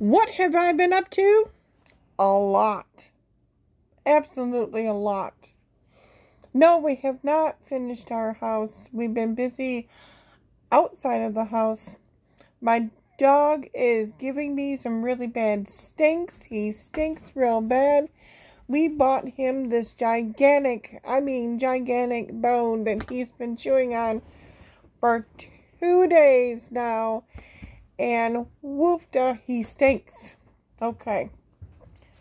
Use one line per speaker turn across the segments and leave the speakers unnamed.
What have I been up to? A lot. Absolutely a lot. No, we have not finished our house. We've been busy outside of the house. My dog is giving me some really bad stinks. He stinks real bad. We bought him this gigantic, I mean gigantic bone that he's been chewing on for two days now and woofda, he stinks. Okay,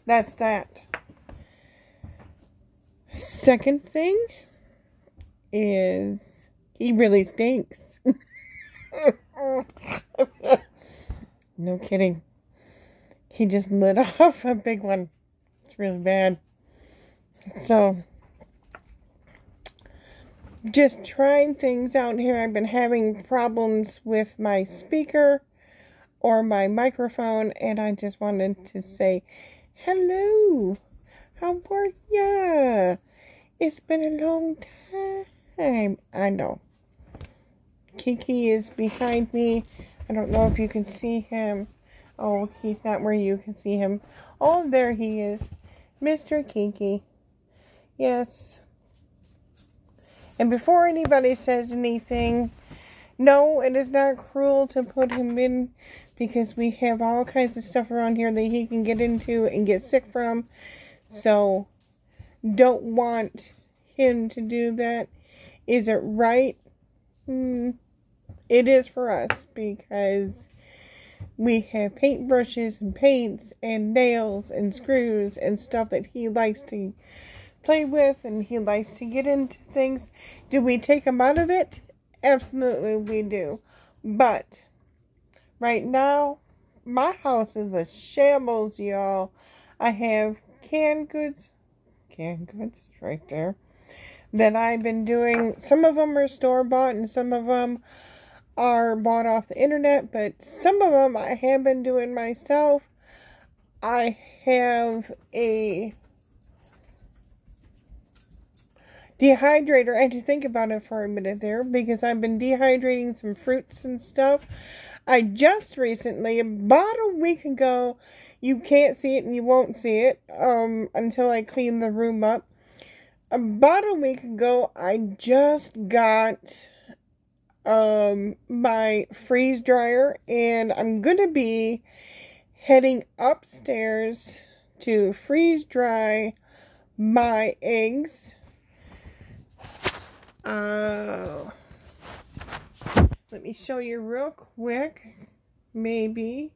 that's that. Second thing is he really stinks. no kidding. He just lit off a big one. It's really bad. So, just trying things out here. I've been having problems with my speaker or my microphone, and I just wanted to say hello. How are ya? It's been a long time. I know. Kiki is behind me. I don't know if you can see him. Oh, he's not where you can see him. Oh, there he is. Mr. Kiki. Yes. And before anybody says anything, no, it is not cruel to put him in because we have all kinds of stuff around here that he can get into and get sick from. So, don't want him to do that. Is it right? Mm, it is for us because we have paintbrushes and paints and nails and screws and stuff that he likes to play with and he likes to get into things. Do we take him out of it? Absolutely, we do. But Right now, my house is a shambles, y'all. I have canned goods, canned goods right there, that I've been doing. Some of them are store bought and some of them are bought off the internet, but some of them I have been doing myself. I have a dehydrator. I had to think about it for a minute there because I've been dehydrating some fruits and stuff. I just recently, about a week ago, you can't see it and you won't see it um, until I clean the room up. About a week ago, I just got um, my freeze dryer and I'm going to be heading upstairs to freeze dry my eggs. Uh, let me show you real quick. Maybe.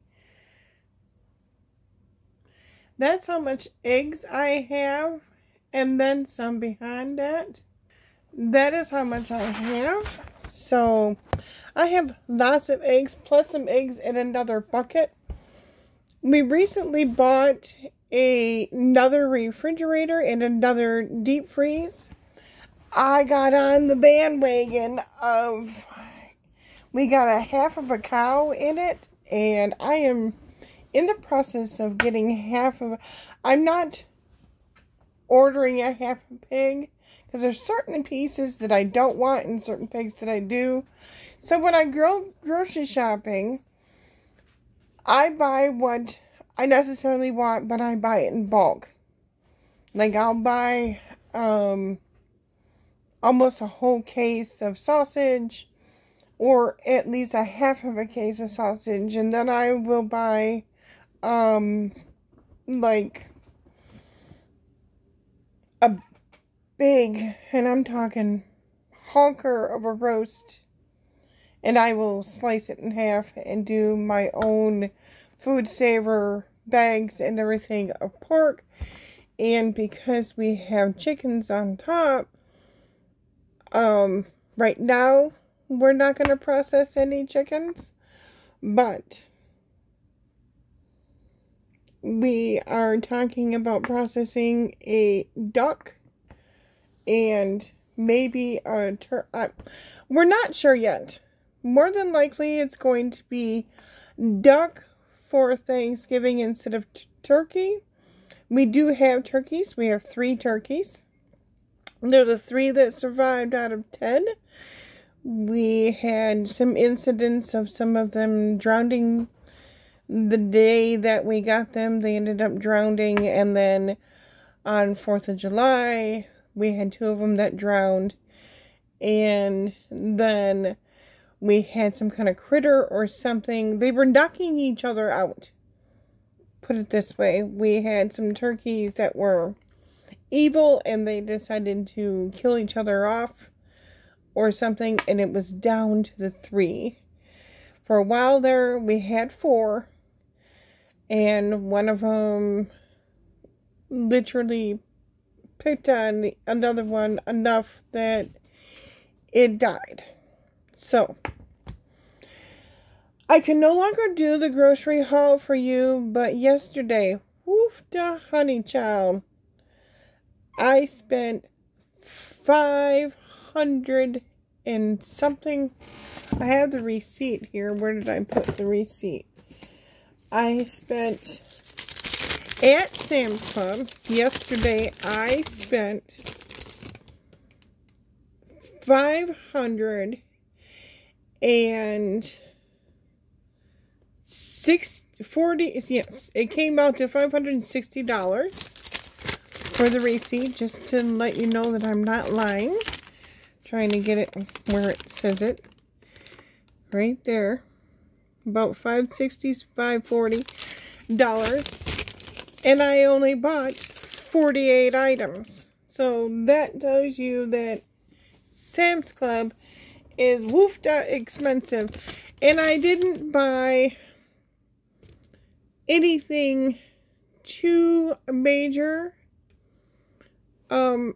That's how much eggs I have. And then some behind that. That is how much I have. So, I have lots of eggs. Plus some eggs in another bucket. We recently bought a, another refrigerator and another deep freeze. I got on the bandwagon of we got a half of a cow in it, and I am in the process of getting half of. I'm not ordering a half a pig because there's certain pieces that I don't want and certain pigs that I do. So when I go grocery shopping, I buy what I necessarily want, but I buy it in bulk. Like I'll buy um almost a whole case of sausage or at least a half of a case of sausage and then I will buy um like a big and I'm talking honker of a roast and I will slice it in half and do my own food saver bags and everything of pork and because we have chickens on top um right now we're not going to process any chickens, but we are talking about processing a duck and maybe a tur- we're not sure yet. More than likely, it's going to be duck for Thanksgiving instead of turkey. We do have turkeys. We have three turkeys. They're the three that survived out of ten we had some incidents of some of them drowning the day that we got them, they ended up drowning. And then on 4th of July, we had two of them that drowned. And then we had some kind of critter or something. They were knocking each other out. Put it this way we had some turkeys that were evil and they decided to kill each other off or something, and it was down to the three. For a while there, we had four, and one of them literally picked on another one enough that it died. So, I can no longer do the grocery haul for you, but yesterday, woof da honey child, I spent five hundred and something. I have the receipt here. Where did I put the receipt? I spent at Sam's Club yesterday. I spent five hundred and six forty. Yes, it came out to five hundred and sixty dollars for the receipt, just to let you know that I'm not lying. Trying to get it where it says it. Right there. About 560 540 dollars. And I only bought 48 items. So that tells you that Sam's Club is woofed out expensive. And I didn't buy anything too major. Um,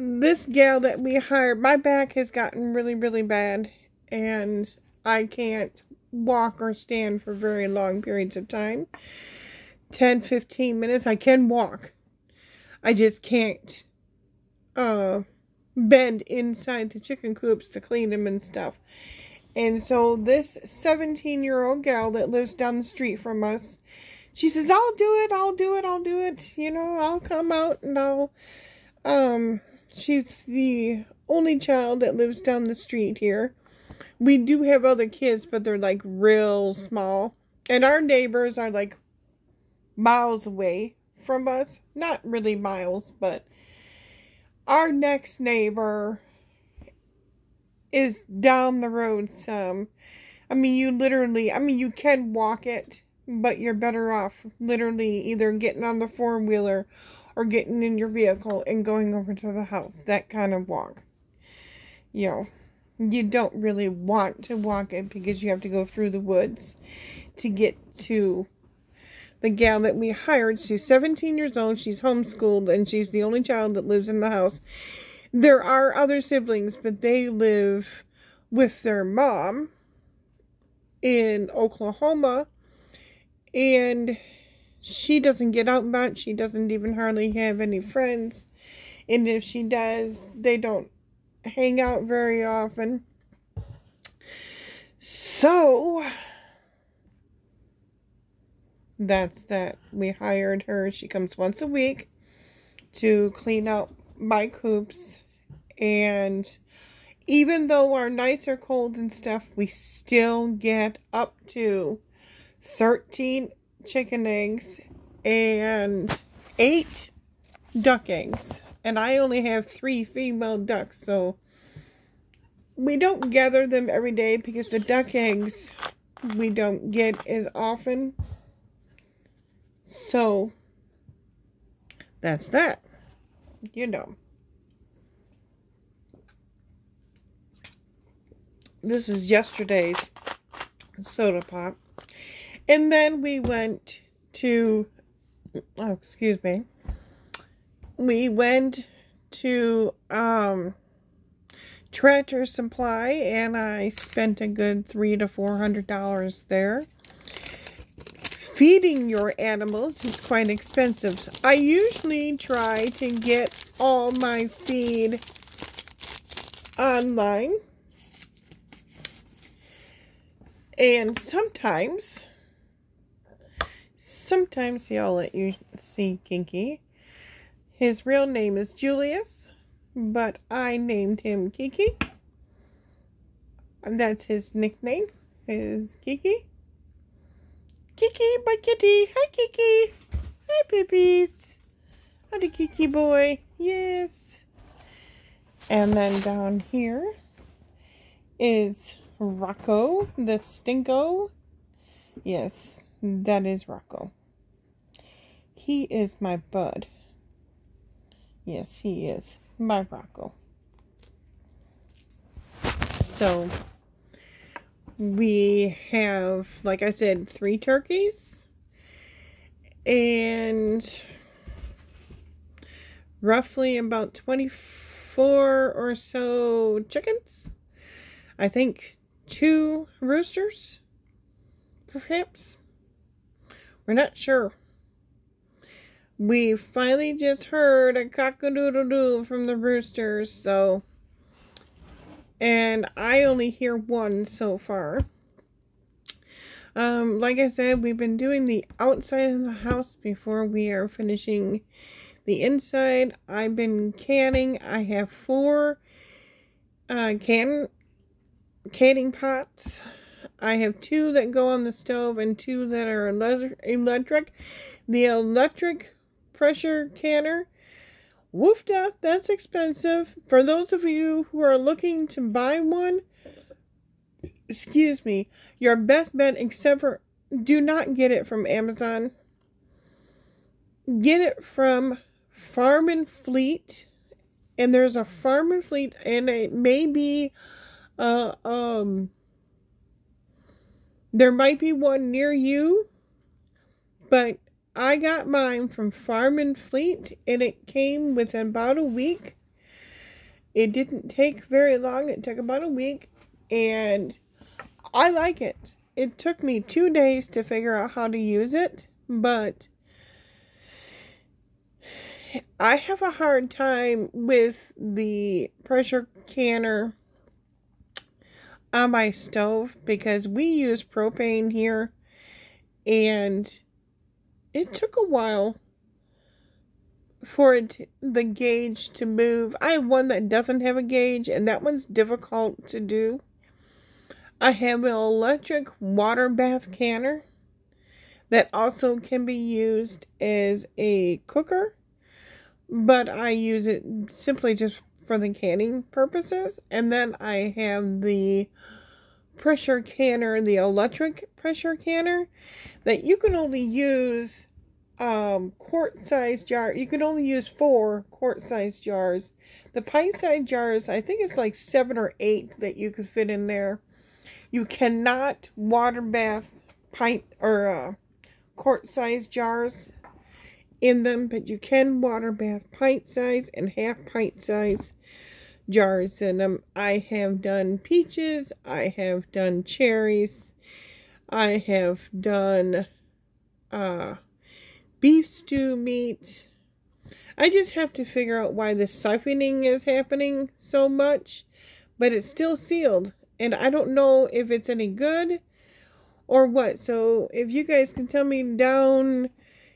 this gal that we hired, my back has gotten really, really bad, and I can't walk or stand for very long periods of time 10 15 minutes. I can walk, I just can't uh, bend inside the chicken coops to clean them and stuff. And so this 17 year old gal that lives down the street from us, she says, I'll do it, I'll do it, I'll do it. You know, I'll come out and I'll, um, she's the only child that lives down the street here. We do have other kids, but they're like real small. And our neighbors are like miles away from us. Not really miles, but our next neighbor is down the road some. I mean, you literally, I mean, you can walk it, but you're better off literally either getting on the four wheeler or getting in your vehicle and going over to the house. That kind of walk. You know, you don't really want to walk it because you have to go through the woods to get to the gal that we hired. She's 17 years old. She's homeschooled and she's the only child that lives in the house. There are other siblings, but they live with their mom in Oklahoma. And she doesn't get out much. She doesn't even hardly have any friends. And if she does, they don't hang out very often. So, that's that. We hired her. She comes once a week to clean out my coops. And even though our nights are cold and stuff, we still get up to 13 chicken eggs and eight duck eggs. And I only have three female ducks, so we don't gather them every day because the duck eggs we don't get as often. So that's that. You know. This is yesterday's soda pop. And then we went to, oh, excuse me. We went to um, Tractor Supply and I spent a good three to four hundred dollars there. Feeding your animals is quite expensive. I usually try to get all my feed online. And sometimes sometimes he'll let you see Kinky. His real name is Julius, but I named him Kiki. And that's his nickname, is Kiki. Kiki, my kitty. Hi, Kiki. Hi, babies. Howdy, Kiki boy. Yes. And then down here is Rocco, the Stinko. Yes, that is Rocco. He is my bud. Yes, he is my Rocco. So, we have, like I said, three turkeys and roughly about 24 or so chickens. I think two roosters, perhaps. We're not sure. We finally just heard a cock-a-doodle-doo from the roosters, so... And I only hear one so far. Um, like I said, we've been doing the outside of the house before we are finishing the inside. I've been canning. I have four uh, can canning pots. I have two that go on the stove and two that are electric. The electric pressure canner, woofed up, that's expensive. For those of you who are looking to buy one, excuse me, your best bet, except for do not get it from Amazon. Get it from Farm and Fleet. And there's a Farm and Fleet, and it may be, uh, um, there might be one near you, but I got mine from Farm and Fleet, and it came within about a week. It didn't take very long. It took about a week, and I like it. It took me two days to figure out how to use it, but I have a hard time with the pressure canner on my stove because we use propane here and it took a while for it the gauge to move. I have one that doesn't have a gauge and that one's difficult to do. I have an electric water bath canner that also can be used as a cooker, but I use it simply just for the canning purposes. And then I have the pressure canner, the electric pressure canner, that you can only use um, quart size jar. You can only use four quart size jars. The pint size jars, I think it's like seven or eight that you could fit in there. You cannot water bath pint or uh, quart size jars in them, but you can water bath pint size and half pint size jars in them. I have done peaches, I have done cherries, I have done uh, beef stew meat. I just have to figure out why the siphoning is happening so much, but it's still sealed. And I don't know if it's any good or what. So if you guys can tell me down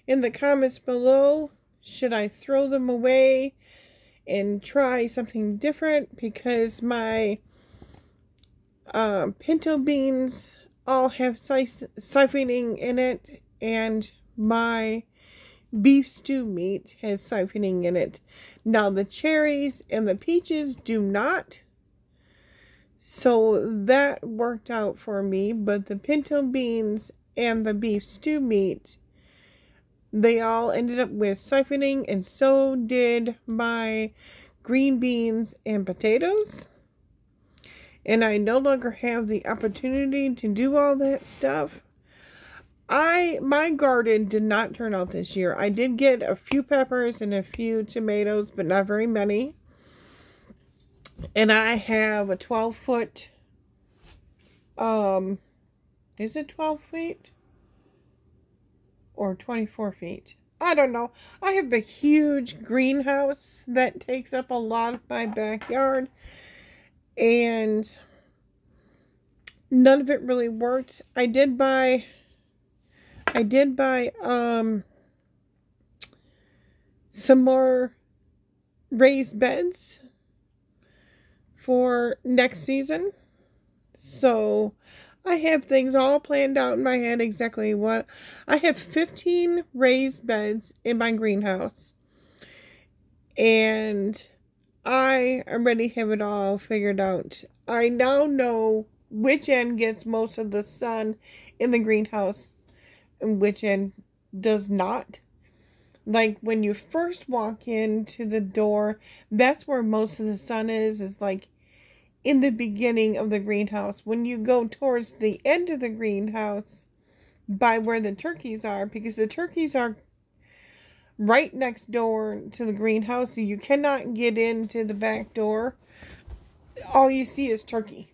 in the comments below, should I throw them away and try something different? Because my uh, pinto beans all have siphoning in it and my beef stew meat has siphoning in it. Now the cherries and the peaches do not. So that worked out for me, but the pinto beans and the beef stew meat, they all ended up with siphoning, and so did my green beans and potatoes. And I no longer have the opportunity to do all that stuff. I my garden did not turn out this year. I did get a few peppers and a few tomatoes, but not very many. And I have a 12 foot, um, is it 12 feet? Or 24 feet? I don't know. I have a huge greenhouse that takes up a lot of my backyard. And none of it really worked. I did buy, I did buy, um, some more raised beds for next season. So I have things all planned out in my head exactly what I have 15 raised beds in my greenhouse. And I already have it all figured out. I now know which end gets most of the sun in the greenhouse and which end does not. Like when you first walk into the door, that's where most of the sun is, is like in the beginning of the greenhouse. When you go towards the end of the greenhouse, by where the turkeys are, because the turkeys are right next door to the greenhouse, so you cannot get into the back door. All you see is turkey.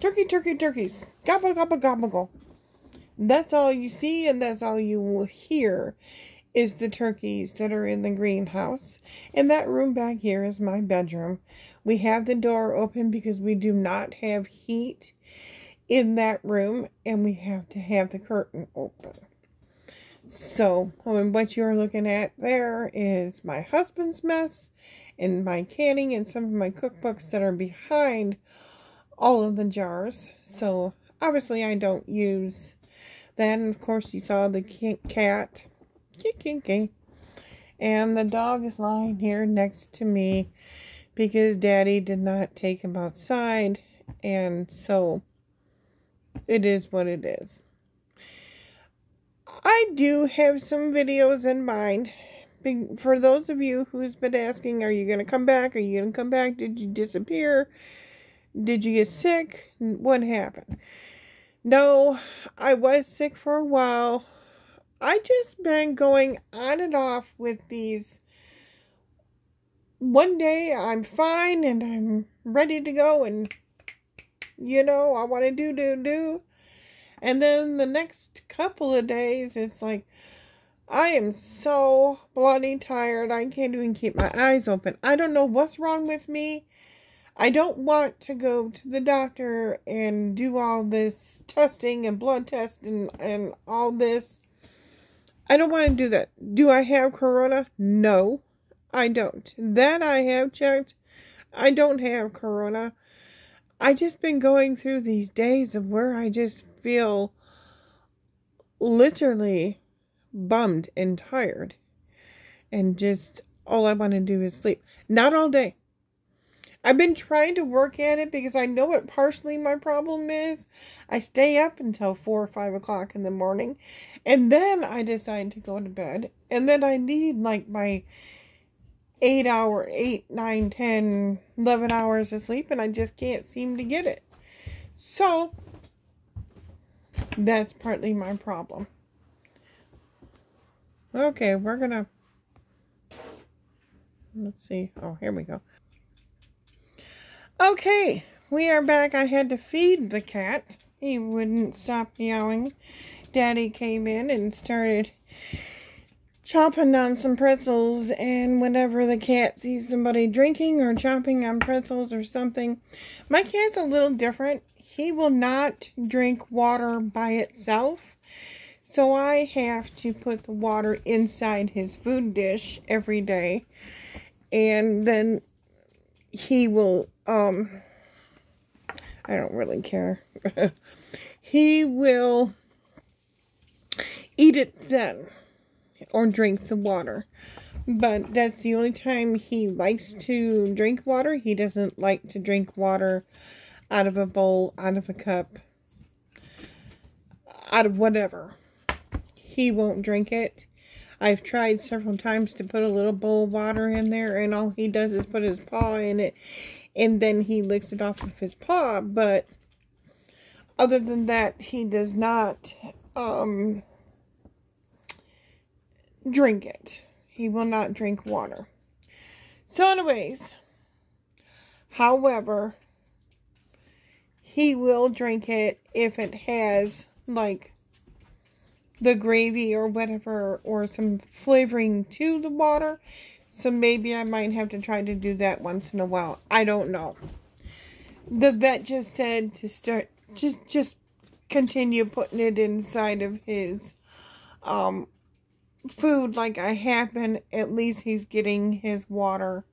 Turkey, turkey, turkeys. Gobble, gobble, gobble, gobble. That's all you see, and that's all you will hear is the turkeys that are in the greenhouse. And that room back here is my bedroom. We have the door open because we do not have heat in that room and we have to have the curtain open. So, um, what you're looking at there is my husband's mess and my canning and some of my cookbooks that are behind all of the jars. So, obviously, I don't use that. And of course, you saw the cat. And the dog is lying here next to me because daddy did not take him outside. And so it is what it is. I do have some videos in mind. For those of you who's been asking, are you going to come back? Are you going to come back? Did you disappear? Did you get sick? What happened? No, I was sick for a while. I just been going on and off with these one day I'm fine and I'm ready to go and you know, I want to do do do. And then the next couple of days it's like I am so bloody tired. I can't even keep my eyes open. I don't know what's wrong with me. I don't want to go to the doctor and do all this testing and blood test and, and all this. I don't want to do that. Do I have corona? No. I don't. That I have checked. I don't have corona. I just been going through these days of where I just feel literally bummed and tired. And just all I want to do is sleep. Not all day. I've been trying to work at it because I know what partially my problem is. I stay up until 4 or 5 o'clock in the morning. And then I decide to go to bed. And then I need like my eight hour, eight, nine, ten, eleven hours of sleep, and I just can't seem to get it. So that's partly my problem. Okay, we're gonna let's see. Oh, here we go. Okay, we are back. I had to feed the cat. He wouldn't stop meowing. Daddy came in and started chomping on some pretzels and whenever the cat sees somebody drinking or chopping on pretzels or something my cat's a little different. He will not drink water by itself. So i have to put the water inside his food dish every day. And then he will um i don't really care. He will eat it then or drinks the water. But that's the only time he likes to drink water. He doesn't like to drink water out of a bowl, out of a cup, out of whatever. He won't drink it. I've tried several times to put a little bowl of water in there, and all he does is put his paw in it, and then he licks it off with his paw. But other than that, he does not um, drink it. He will not drink water. So, anyways, however, he will drink it if it has like the gravy or whatever or some flavoring to the water. So maybe I might have to try to do that once in a while. I don't know. The vet just said to start just just continue putting it inside of his um food like I have been, at least he's getting his water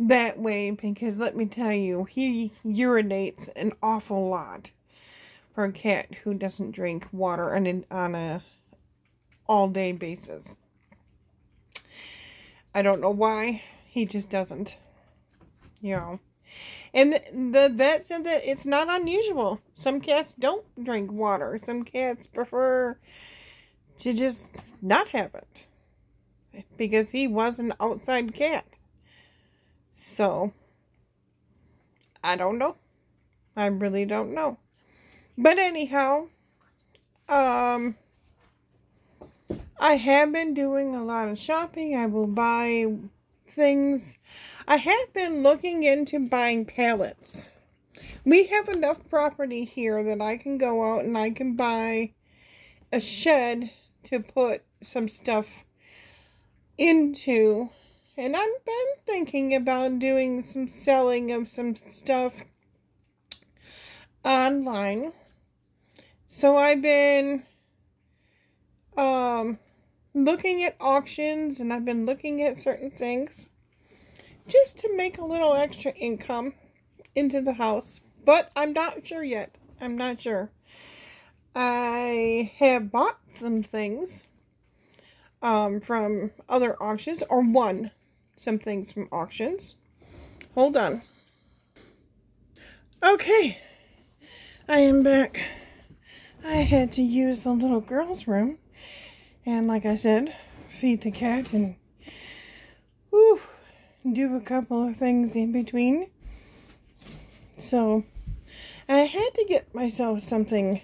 that way because let me tell you, he urinates an awful lot for a cat who doesn't drink water on an, on a all day basis. I don't know why. He just doesn't. You know. And the, the vet said that it's not unusual. Some cats don't drink water. Some cats prefer to just not have it. Because he was an outside cat. So, I don't know. I really don't know. But anyhow, um, I have been doing a lot of shopping. I will buy things. I have been looking into buying pallets. We have enough property here that I can go out and I can buy a shed to put some stuff into. And I've been thinking about doing some selling of some stuff online. So I've been um looking at auctions and I've been looking at certain things just to make a little extra income into the house. But I'm not sure yet. I'm not sure. I have bought some things um, from other auctions or won some things from auctions. Hold on. Okay. I am back. I had to use the little girl's room and like I said, feed the cat and whew, do a couple of things in between. So I had to get myself something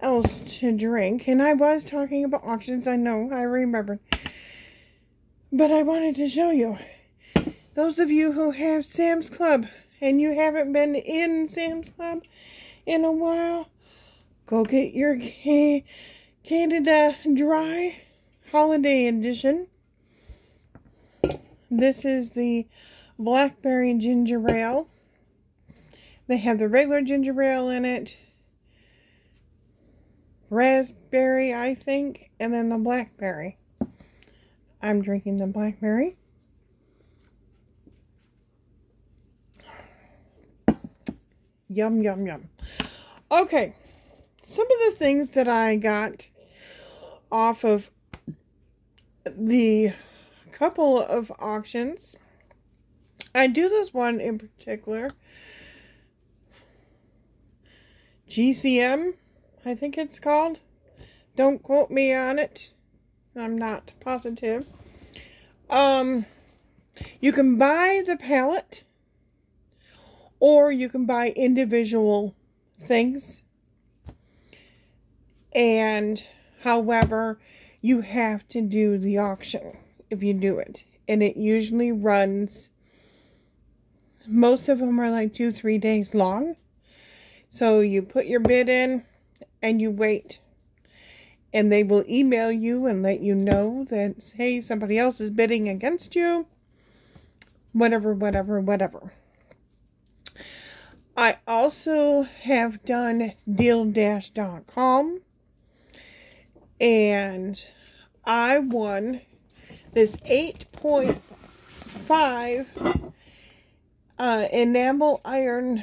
else to drink. And I was talking about auctions, I know, I remember. But I wanted to show you. Those of you who have Sam's Club and you haven't been in Sam's Club in a while, go get your Canada Dry Holiday Edition. This is the Blackberry Ginger Ale. They have the regular ginger ale in it, raspberry, I think, and then the blackberry. I'm drinking the blackberry. Yum, yum, yum. Okay, some of the things that I got off of the couple of auctions. I do this one in particular. GCM, I think it's called. Don't quote me on it. I'm not positive. Um, you can buy the palette or you can buy individual things. And however, you have to do the auction if you do it. And it usually runs, most of them are like two, three days long. So you put your bid in and you wait. And they will email you and let you know that, hey, somebody else is bidding against you. Whatever, whatever, whatever. I also have done deal-com and I won this 8.5 uh, enamel iron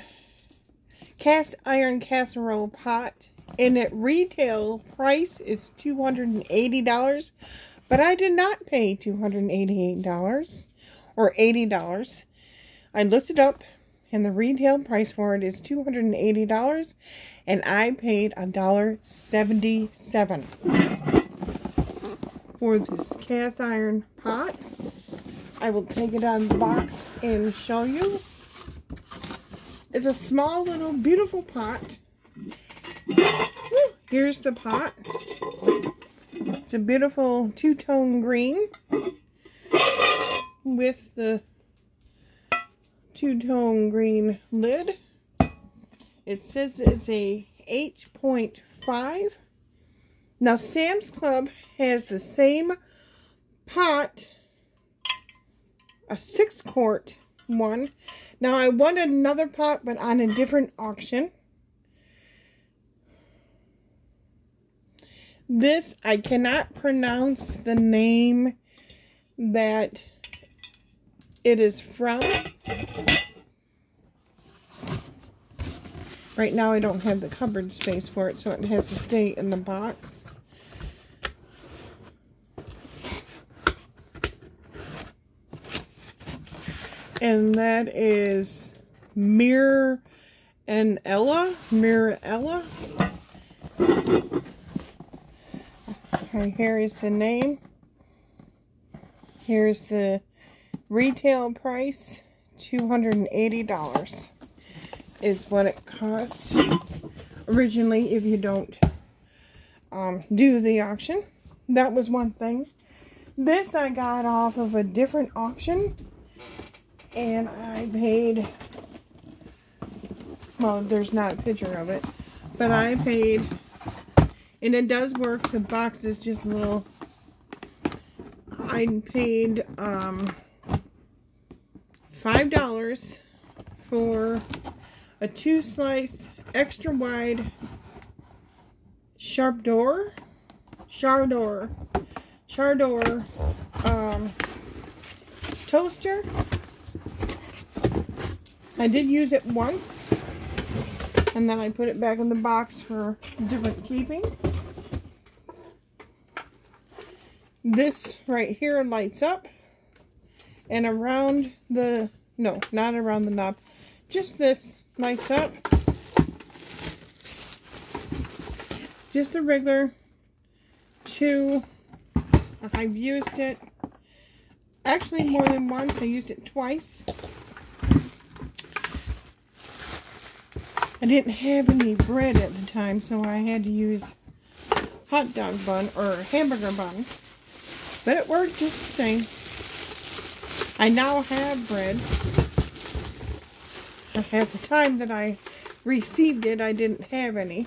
cast iron casserole pot and it retail price is $280 but I did not pay $288 or $80 I looked it up and the retail price for it is $280 and I paid $1.77 for this cast iron pot. I will take it out of the box and show you. It's a small little beautiful pot. Here's the pot. It's a beautiful two-tone green with the two-tone green lid. It says it's a 8.5. Now, Sam's Club has the same pot, a six quart one. Now, I wanted another pot, but on a different auction. This, I cannot pronounce the name that it is from. Right now I don't have the cupboard space for it, so it has to stay in the box. And that is Mirror and Ella. Mirror Ella. Okay, here is the name. Here's the retail price. $280 is what it costs originally if you don't um, do the auction. That was one thing. This I got off of a different auction and I paid well there's not a picture of it but I paid and it does work. The box is just a little I paid um five dollars for a two slice extra wide sharp door Char-Dor Char-Dor um, toaster. I did use it once and then I put it back in the box for different keeping this right here lights up and around the no not around the knob just this lights up. Just a regular two. I've used it actually more than once. I used it twice. I didn't have any bread at the time so I had to use hot dog bun or hamburger bun but it worked just the same I now have bread. At the time that I received it, I didn't have any.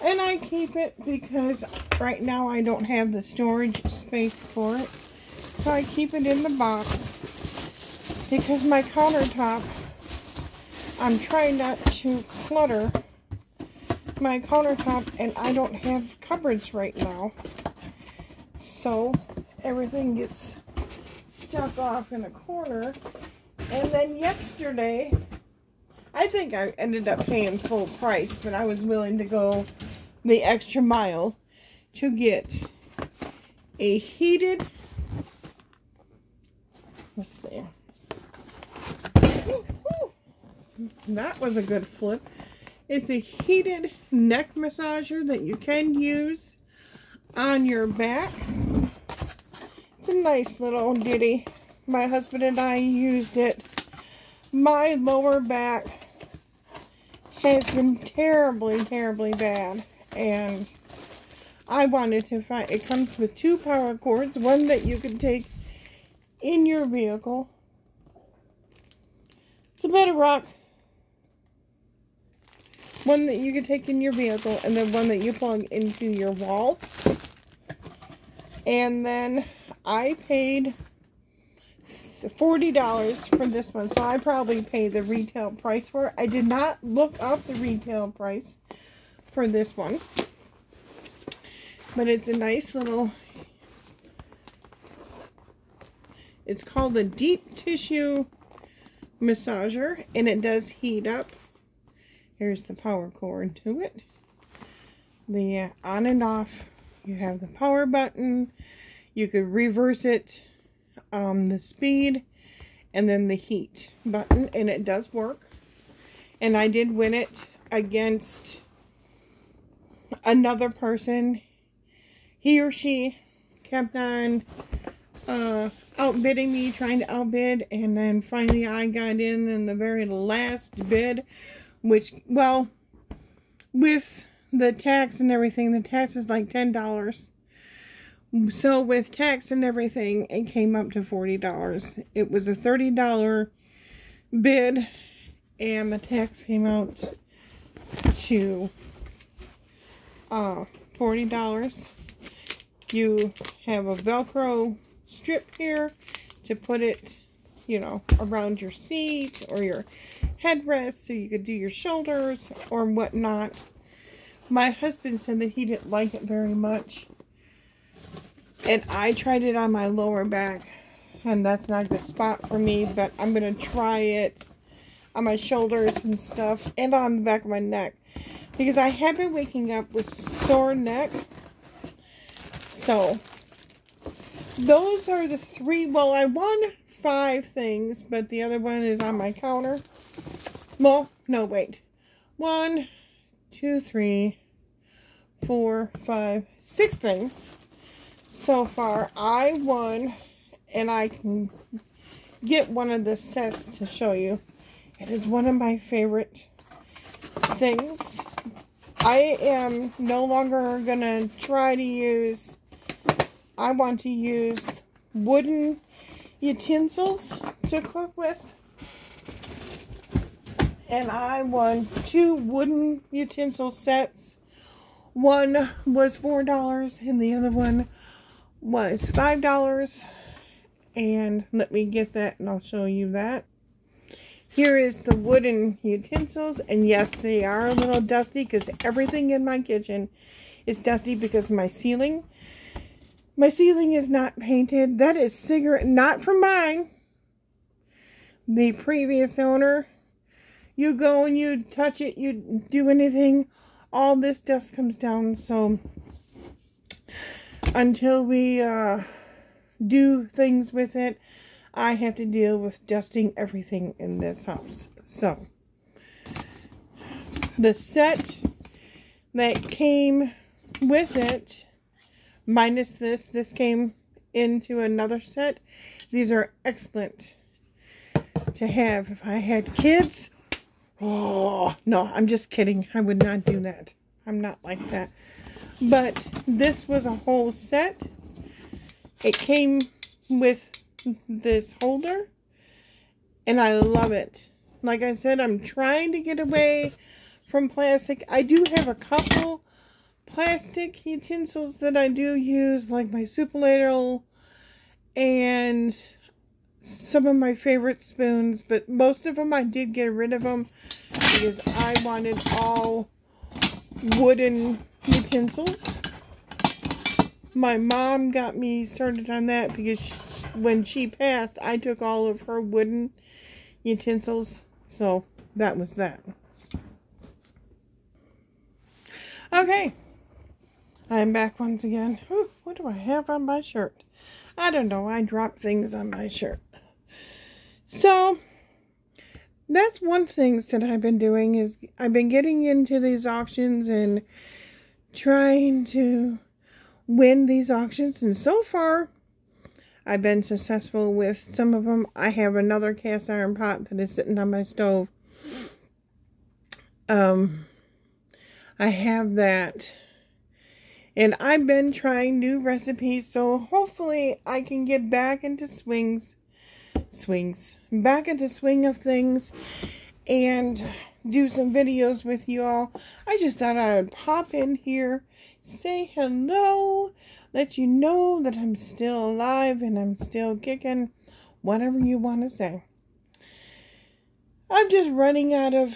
And I keep it because right now I don't have the storage space for it. So I keep it in the box because my countertop, I'm trying not to clutter my countertop and I don't have cupboards right now so everything gets stuck off in a corner. And then yesterday, I think I ended up paying full price, but I was willing to go the extra mile to get a heated, let's see, that was a good flip. It's a heated neck massager that you can use on your back. It's a nice little ditty. My husband and I used it. My lower back has been terribly, terribly bad. And I wanted to find, it comes with two power cords. One that you can take in your vehicle. It's a better rock. One that you can take in your vehicle and then one that you plug into your wall. And then I paid $40 for this one. So I probably paid the retail price for it. I did not look up the retail price for this one. But it's a nice little... It's called the Deep Tissue Massager. And it does heat up. Here's the power cord to it. The on and off you have the power button. You could reverse it, um, the speed, and then the heat button. And it does work. And I did win it against another person. He or she kept on uh, outbidding me, trying to outbid. And then finally I got in in the very last bid. Which, well, with the tax and everything, the tax is like $10. So with tax and everything, it came up to $40. It was a $30 bid and the tax came out to uh, $40. You have a Velcro strip here to put it, you know, around your seat or your headrest so you could do your shoulders or whatnot. My husband said that he didn't like it very much. And I tried it on my lower back. And that's not a good spot for me. But I'm going to try it on my shoulders and stuff and on the back of my neck because I have been waking up with sore neck. So, those are the three. Well, I won five things, but the other one is on my counter. Well, no, wait. One, two, three, four, five, six things so far. I won, and I can get one of the sets to show you. It is one of my favorite things. I am no longer going to try to use, I want to use wooden utensils to cook with. And I won two wooden utensil sets. One was $4 and the other one was $5. And let me get that and I'll show you that. Here is the wooden utensils. And yes, they are a little dusty because everything in my kitchen is dusty because my ceiling. My ceiling is not painted. That is cigarette, not from mine. The previous owner. You go and you touch it, you do anything, all this dust comes down. So until we uh, do things with it, I have to deal with dusting everything in this house. So, the set that came with it, minus this, this came into another set. These are excellent to have if I had kids. Oh, no, I'm just kidding. I would not do that. I'm not like that. But this was a whole set. It came with this holder and I love it. Like I said, I'm trying to get away from plastic. I do have a couple plastic utensils that I do use, like my soup ladle and some of my favorite spoons, but most of them I did get rid of them because I wanted all wooden utensils. My mom got me started on that because she, when she passed, I took all of her wooden utensils. So that was that. Okay. I'm back once again. What do I have on my shirt? I don't know. I dropped things on my shirt. So, that's one thing that I've been doing is I've been getting into these auctions and trying to win these auctions. And so far, I've been successful with some of them. I have another cast iron pot that is sitting on my stove. Um, I have that. And I've been trying new recipes, so hopefully I can get back into swings, swings, back into swing of things and do some videos with you all. I just thought I would pop in here, say hello, let you know that I'm still alive and I'm still kicking, whatever you want to say. I'm just running out of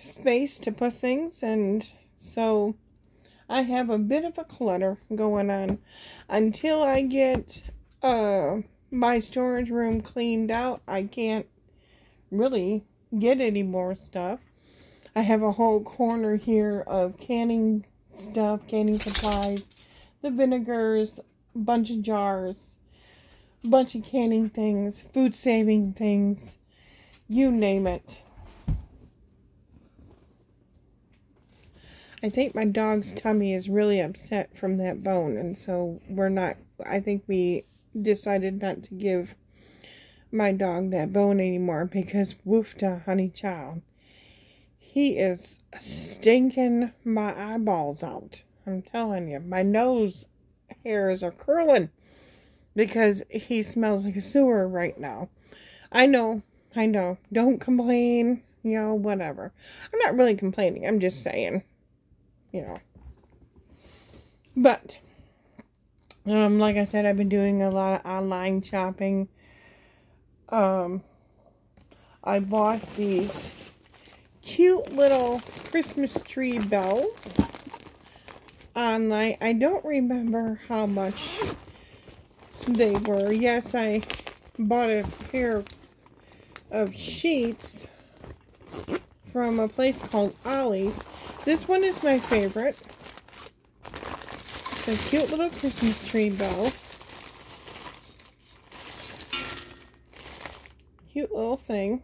space to put things, and so I have a bit of a clutter going on until I get uh, my storage room cleaned out. I can't really get any more stuff. I have a whole corner here of canning stuff, canning supplies the vinegars, bunch of jars, bunch of canning things, food saving things, you name it. I think my dog's tummy is really upset from that bone, and so we're not, I think we decided not to give my dog that bone anymore because woof to honey child. He is stinking my eyeballs out. I'm telling you, my nose hairs are curling because he smells like a sewer right now. I know, I know. Don't complain, you know, whatever. I'm not really complaining. I'm just saying, you know. But, um, like I said, I've been doing a lot of online shopping. Um, I bought these cute little Christmas tree bells online. I don't remember how much they were. Yes, I bought a pair of sheets from a place called Ollie's. This one is my favorite. A cute little Christmas tree bow. Cute little thing.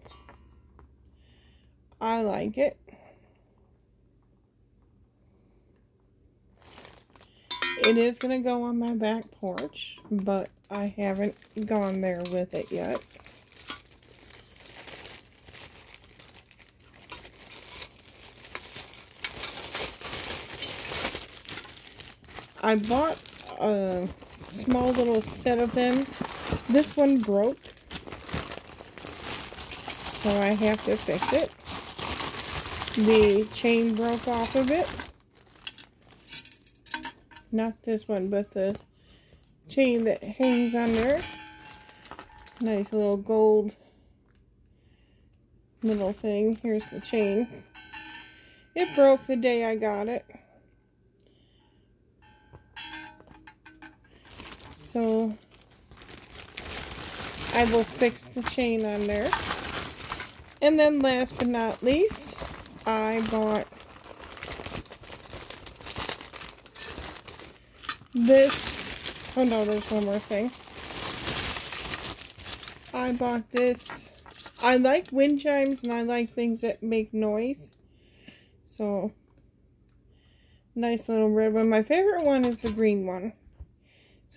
I like it. It is going to go on my back porch, but I haven't gone there with it yet. I bought a small little set of them. This one broke, so I have to fix it. The chain broke off of it. Not this one, but the chain that hangs on there. Nice little gold little thing. Here's the chain. It broke the day I got it. So I will fix the chain on there. And then last but not least, I bought this. Oh no, there's one more thing. I bought this. I like wind chimes and I like things that make noise. So, nice little red one. My favorite one is the green one.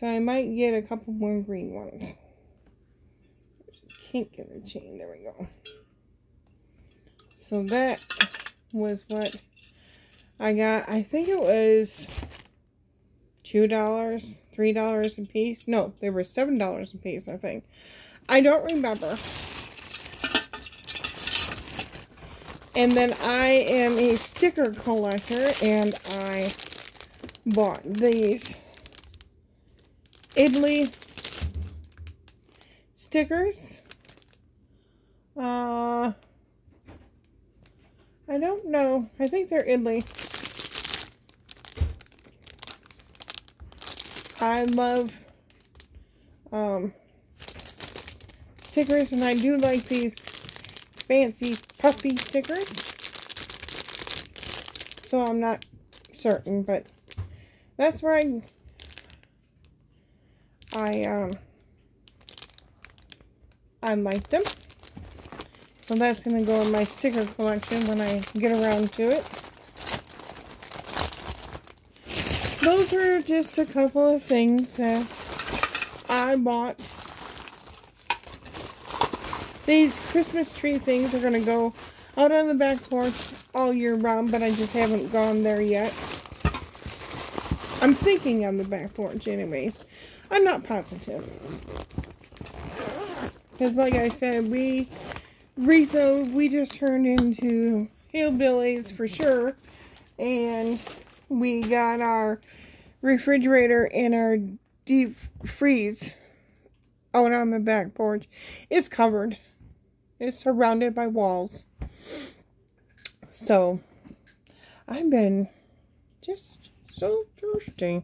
So I might get a couple more green ones. Can't get the chain. There we go. So that was what I got. I think it was $2, $3 a piece. No, they were $7 a piece, I think. I don't remember. And then I am a sticker collector, and I bought these Italy stickers. Uh, I don't know. I think they're Italy. I love um, stickers, and I do like these fancy puffy stickers. So I'm not certain, but that's where I I, um, I like them. So that's going to go in my sticker collection when I get around to it. Those are just a couple of things that I bought. These Christmas tree things are going to go out on the back porch all year round, but I just haven't gone there yet. I'm thinking on the back porch anyways. I'm not positive. Because like I said, we recently we just turned into hillbillies for sure. And we got our refrigerator and our deep freeze out on the back porch. It's covered. It's surrounded by walls. So, I've been just so thirsty.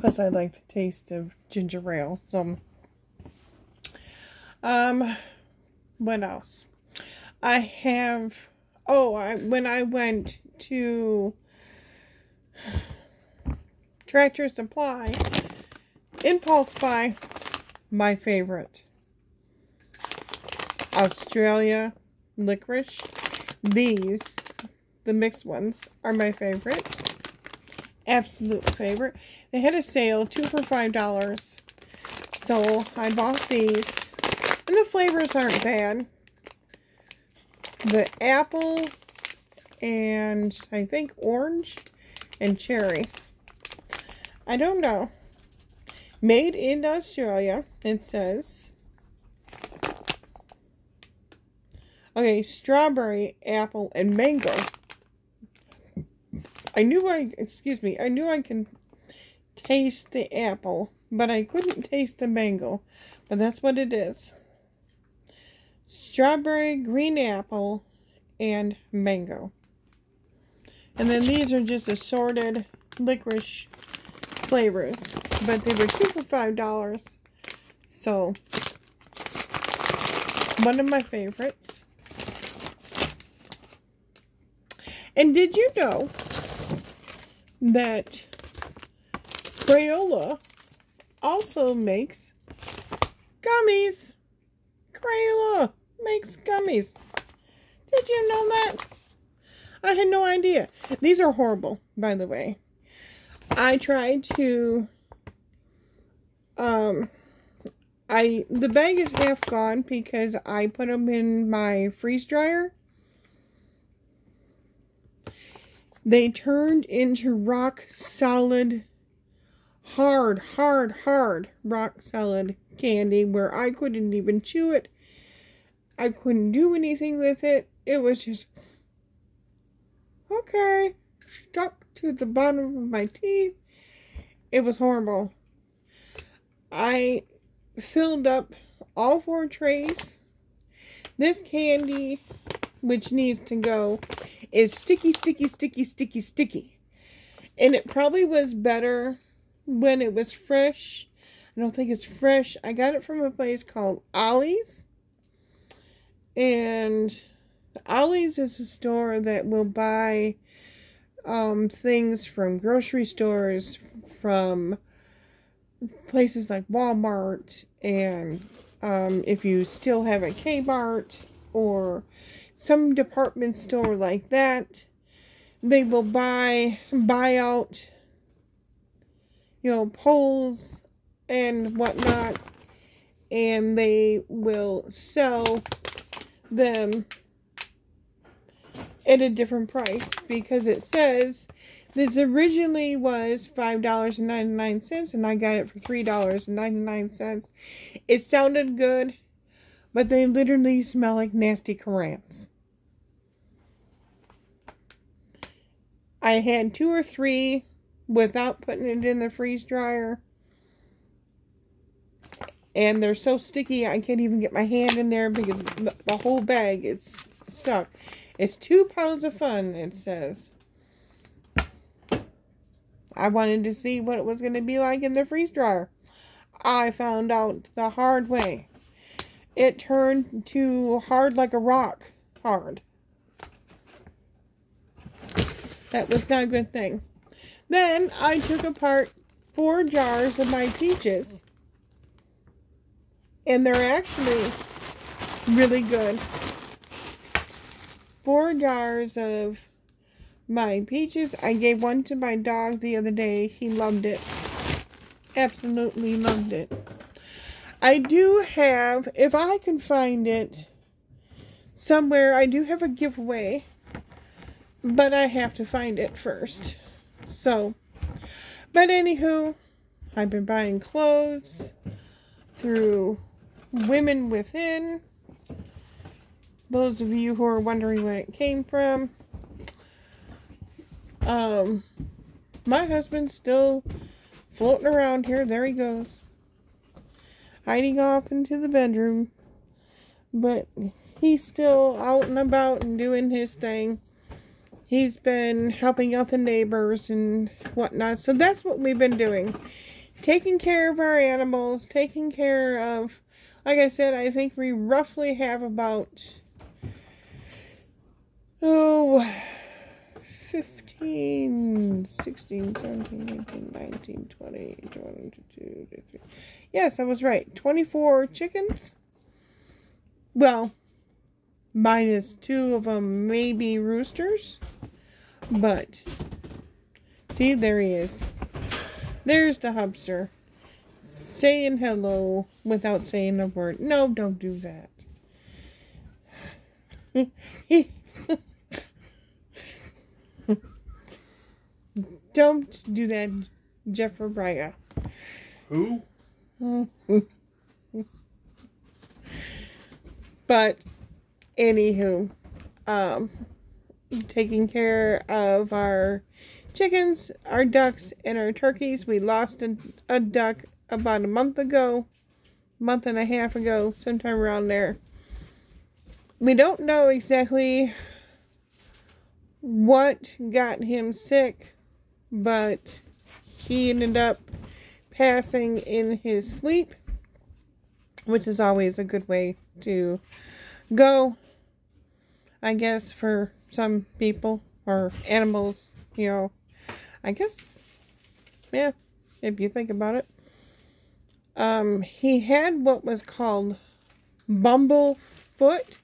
Plus, I like the taste of ginger ale. So, um, what else? I have, oh, I, when I went to Tractor Supply, Impulse Buy, my favorite. Australia licorice. These, the mixed ones, are my favorite absolute favorite. They had a sale, two for five dollars. So I bought these. And the flavors aren't bad. The apple and I think orange and cherry. I don't know. Made in Australia, it says. Okay, strawberry, apple, and mango. I knew I, excuse me, I knew I can taste the apple, but I couldn't taste the mango. But that's what it is. Strawberry, green apple, and mango. And then these are just assorted licorice flavors. But they were two for five dollars. So One of my favorites. And did you know that Crayola also makes gummies? Crayola makes gummies. Did you know that? I had no idea. These are horrible, by the way. I tried to um I the bag is half gone because I put them in my freeze dryer. They turned into rock solid hard, hard, hard rock solid candy where I couldn't even chew it. I couldn't do anything with it. It was just okay, stuck to the bottom of my teeth. It was horrible. I filled up all four trays. This candy, which needs to go, is sticky, sticky, sticky, sticky, sticky. And it probably was better when it was fresh. I don't think it's fresh. I got it from a place called Ollie's. And Ollie's is a store that will buy um, things from grocery stores, from places like Walmart, and um, if you still have a Kmart or some department store like that, they will buy buy out, you know, poles and whatnot, and they will sell them at a different price because it says this originally was $5.99 and I got it for $3.99. It sounded good, but they literally smell like nasty currants. I had two or three without putting it in the freeze dryer. And they're so sticky I can't even get my hand in there because the whole bag is stuck. It's two pounds of fun, it says. I wanted to see what it was going to be like in the freeze dryer. I found out the hard way. It turned to hard like a rock hard. That was not a good thing. Then I took apart four jars of my peaches. And they're actually really good four jars of my peaches. I gave one to my dog the other day. He loved it. Absolutely loved it. I do have, if I can find it somewhere, I do have a giveaway. But I have to find it first. So, but anywho, I've been buying clothes through Women Within those of you who are wondering where it came from, um, my husband's still floating around here. There he goes. Hiding off into the bedroom. But he's still out and about and doing his thing. He's been helping out the neighbors and whatnot. So that's what we've been doing. Taking care of our animals, taking care of, like I said, I think we roughly have about Oh, 15, 16, 17, 18, 19, 20, 22, 23. Yes, I was right. 24 chickens. Well, minus two of them maybe roosters. But, see, there he is. There's the hubster. Saying hello without saying a word. No, don't do that. Don't do that, Jeffrey Braga.
Who?
but, anywho, um, taking care of our chickens, our ducks, and our turkeys. We lost a, a duck about a month ago, month and a half ago, sometime around there. We don't know exactly what got him sick but he ended up passing in his sleep, which is always a good way to go, I guess, for some people or animals, you know. I guess, yeah, if you think about it. Um, he had what was called bumblefoot,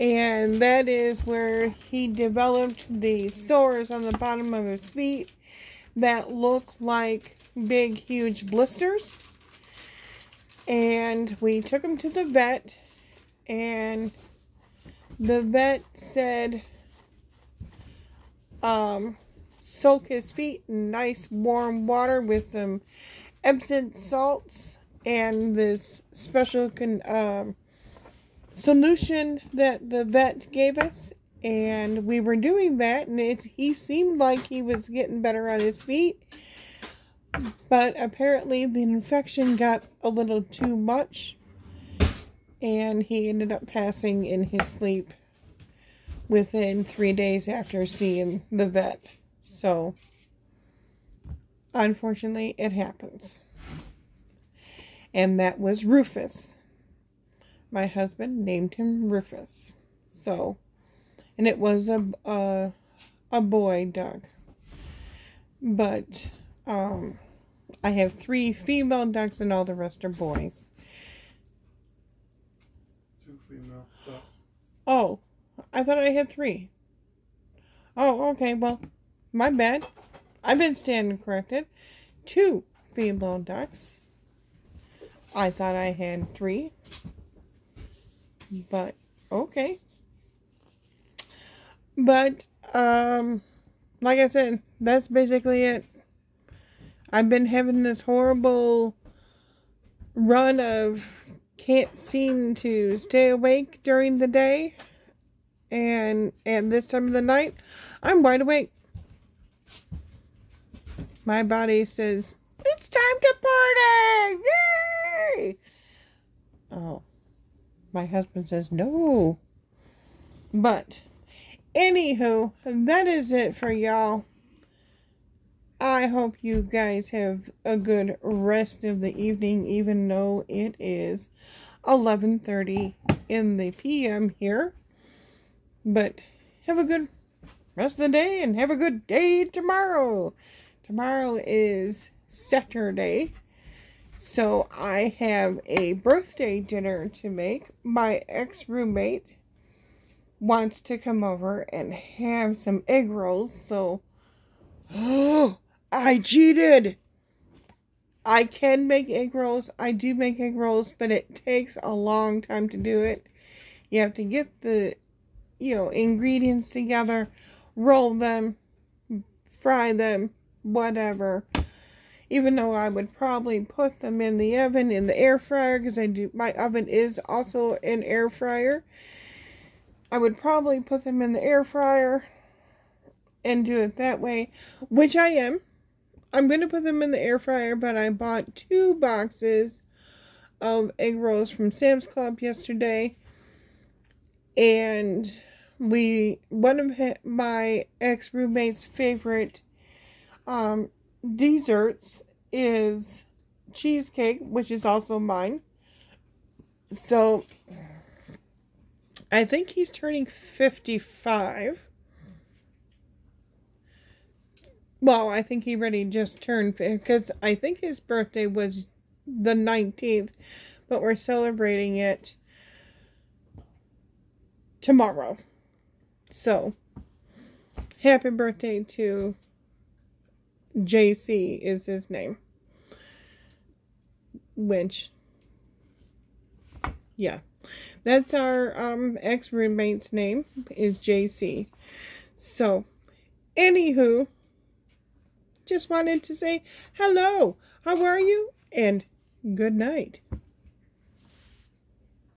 and that is where he developed the sores on the bottom of his feet that look like big, huge blisters. And we took him to the vet, and the vet said, um, soak his feet in nice warm water with some Epsom salts and this special um, solution that the vet gave us. And we were doing that, and it, he seemed like he was getting better on his feet. But apparently, the infection got a little too much, and he ended up passing in his sleep within three days after seeing the vet. So, unfortunately, it happens. And that was Rufus. My husband named him Rufus. So, and it was a a, a boy dog. But um I have three female ducks and all the rest are boys.
Two female ducks.
Oh, I thought I had three. Oh, okay. Well, my bad. I've been standing corrected. Two female ducks. I thought I had three. But, okay. But, um, like I said, that's basically it. I've been having this horrible run of can't seem to stay awake during the day. And at this time of the night, I'm wide awake. My body says, it's time to party! Yay! Oh. My husband says, no. But, anywho, that is it for y'all. I hope you guys have a good rest of the evening, even though it is 11.30 in the p.m. here. But have a good rest of the day and have a good day tomorrow. Tomorrow is Saturday. So I have a birthday dinner to make. My ex roommate wants to come over and have some egg rolls. So, oh, I cheated. I can make egg rolls. I do make egg rolls, but it takes a long time to do it. You have to get the, you know, ingredients together, roll them, fry them, whatever. Even though I would probably put them in the oven, in the air fryer, because I do, my oven is also an air fryer. I would probably put them in the air fryer and do it that way, which I am. I'm going to put them in the air fryer, but I bought two boxes of egg rolls from Sam's Club yesterday. And we, one of my ex roommate's favorite um, desserts is cheesecake, which is also mine. So I think he's turning 55. Well, I think he already just turned because I think his birthday was the 19th, but we're celebrating it tomorrow. So, happy birthday to JC is his name. Which, yeah, that's our um, ex roommate's name is JC. So, anywho, just wanted to say hello, how are you, and good night.